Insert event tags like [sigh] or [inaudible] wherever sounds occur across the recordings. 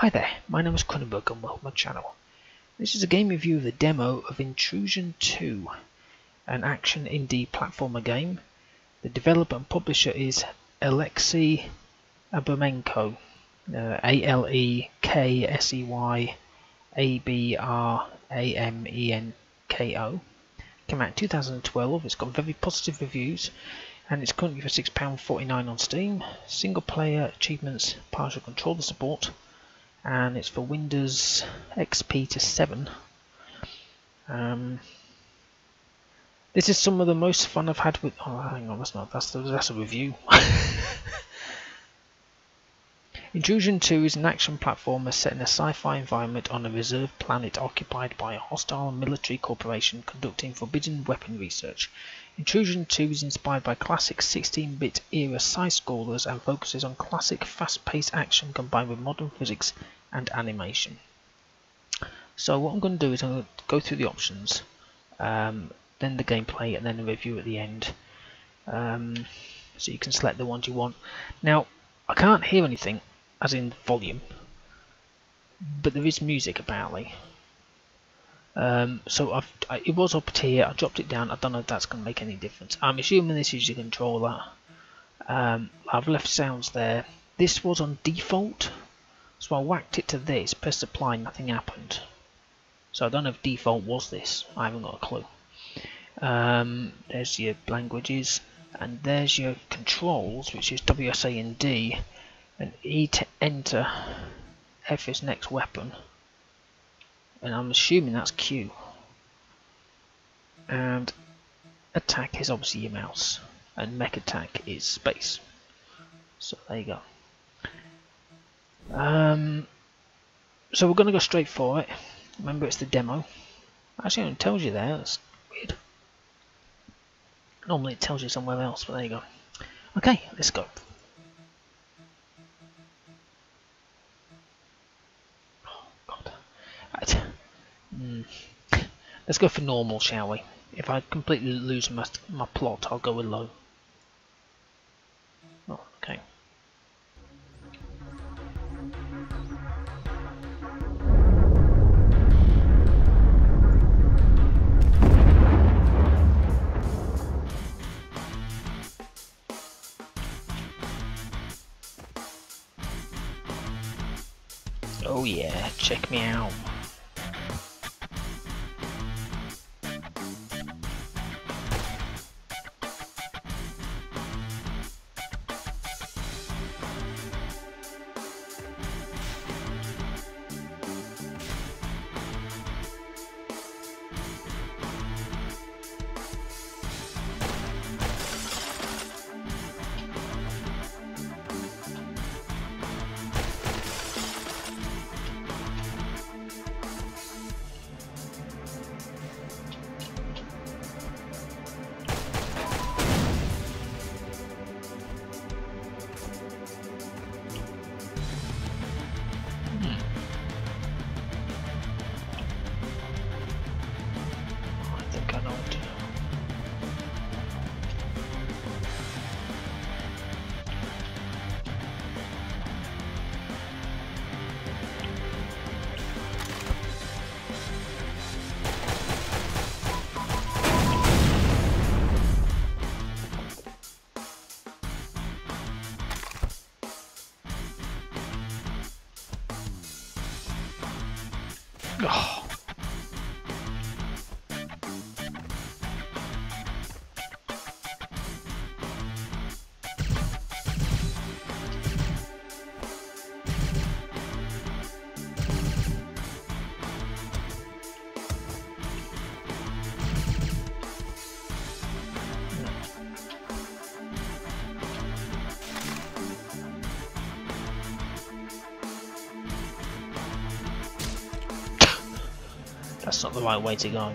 Hi there, my name is Kronenbourg and welcome to my channel. This is a game review of the demo of Intrusion 2, an action indie platformer game. The developer and publisher is Aleksey Abramenko, uh, A-L-E-K-S-E-Y A-B-R-A-M-E-N-K-O. Came out in 2012, it's got very positive reviews and it's currently for £6.49 on Steam. Single player achievements, partial controller support, and it's for Windows XP to 7. Um, this is some of the most fun I've had with. Oh, hang on, that's not. That's the, that's a review. [laughs] Intrusion 2 is an action platformer set in a sci-fi environment on a reserved planet occupied by a hostile military corporation conducting forbidden weapon research. Intrusion 2 is inspired by classic 16-bit era side-scrollers and focuses on classic fast-paced action combined with modern physics and animation. So what I'm going to do is I'm going to go through the options, um, then the gameplay, and then a review at the end. Um, so you can select the ones you want. Now, I can't hear anything as in volume, but there is music apparently. Um, so I've, I, it was up here, I dropped it down, I don't know if that's going to make any difference. I'm assuming this is your controller. Um, I've left sounds there. This was on default, so I whacked it to this, pressed apply, nothing happened. So I don't know if default was this, I haven't got a clue. Um, there's your languages, and there's your controls, which is WSA and D and E to enter F is next weapon and I'm assuming that's Q. And attack is obviously your mouse. And mech attack is space. So there you go. Um, so we're going to go straight for it. Remember it's the demo? Actually it tells you there. That's weird. Normally it tells you somewhere else but there you go. Okay let's go Mm. Let's go for normal, shall we? If I completely lose my, my plot, I'll go with low. Oh, okay. Oh yeah, check me out. Oh. That's not the right way to go.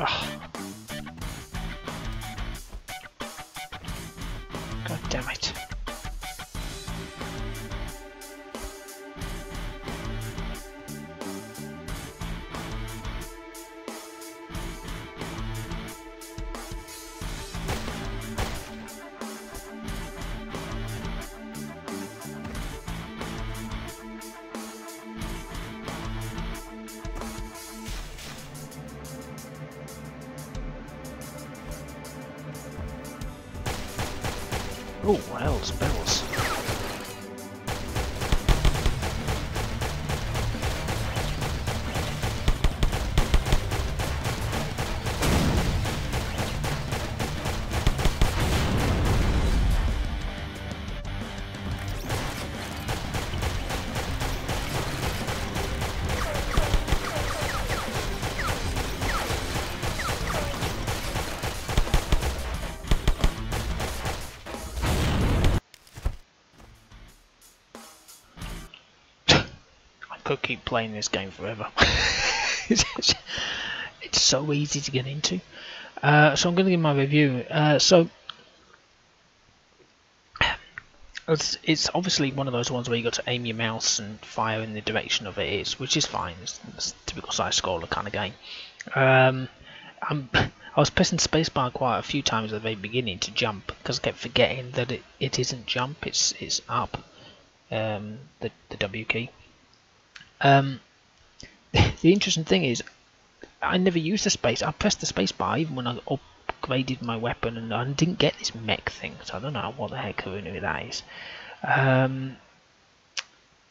Ugh. Oh, hell's bells. Keep playing this game forever. it's, [laughs] [laughs] it's so easy to get into. Uh, so I'm going to give my review. Uh, so it's, it's obviously one of those ones where you got to aim your mouse and fire in the direction of it is, which is fine. It's, it's a typical side scroller kind of game. Um, I'm, [laughs] I was pressing spacebar quite a few times at the very beginning to jump because I kept forgetting that it, it isn't jump, it's it's up. Um, the the W key. Um, [laughs] the interesting thing is, I never used the space. I pressed the space bar even when I upgraded my weapon, and I didn't get this mech thing. So I don't know what the heck that is. Um,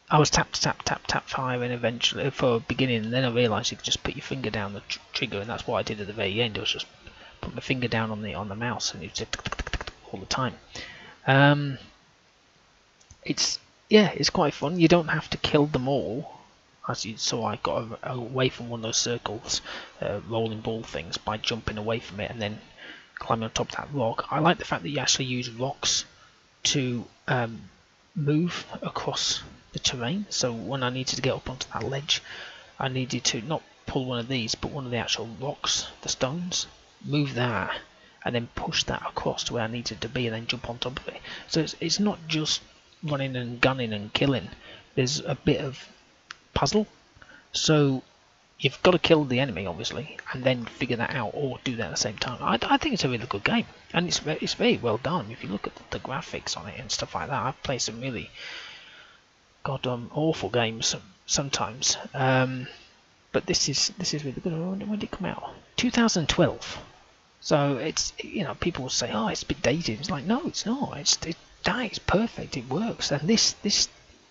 I was tap tap tap tap firing eventually for a beginning, and then I realised you could just put your finger down the tr trigger, and that's what I did at the very end. I was just put my finger down on the on the mouse, and it just all the time. Um, it's yeah, it's quite fun. You don't have to kill them all as you saw I got away from one of those circles uh, rolling ball things by jumping away from it and then climbing on top of that rock. I like the fact that you actually use rocks to um, move across the terrain. So when I needed to get up onto that ledge, I needed to not pull one of these, but one of the actual rocks, the stones, move that, and then push that across to where I needed to be, and then jump on top of it. So it's it's not just running and gunning and killing. There's a bit of puzzle. So you've got to kill the enemy, obviously, and then figure that out, or do that at the same time. I, I think it's a really good game, and it's it's very well done. If you look at the, the graphics on it and stuff like that, I've played some really goddamn awful games sometimes. Um, but this is this is really good. When, when did it come out? 2012. So it's you know people will say, oh, it's a bit dated. It's like no, it's not. It's it, that is perfect. It works. And this this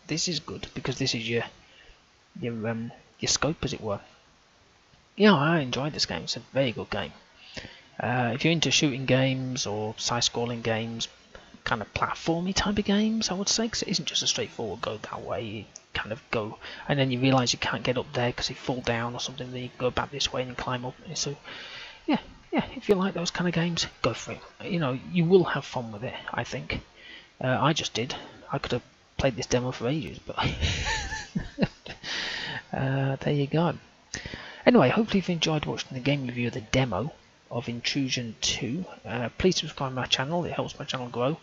this is good because this is your your um your scope, as it were. Yeah, I enjoyed this game. It's a very good game. Uh, if you're into shooting games or side-scrolling games, kind of platformy type of games, I would say, because it isn't just a straightforward go that way. You kind of go, and then you realise you can't get up there because you fall down or something. Then you go back this way and climb up. So, yeah, yeah. If you like those kind of games, go for it. You know, you will have fun with it. I think. Uh, I just did. I could have played this demo for ages, but [laughs] uh, there you go. Anyway, hopefully you've enjoyed watching the game review of the demo of Intrusion 2. Uh, please subscribe to my channel, it helps my channel grow.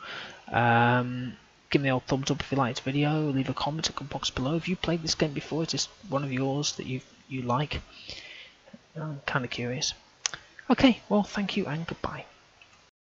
Um, give me a thumbs up if you liked the video, leave a comment in the box below. If you played this game before, is this one of yours that you you like? I'm kind of curious. Okay, well, thank you and goodbye.